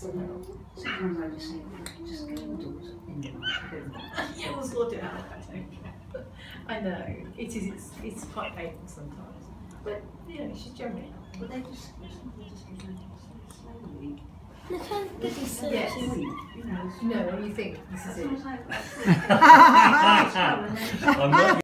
somehow. Sometimes I just think, just get indoors in the yeah, we'll sort it out. I don't care. I know it is. It's, it's quite painful sometimes, but you know she's generally. But they just, slowly. They're Yes. You know. No, you think this is it. I'm not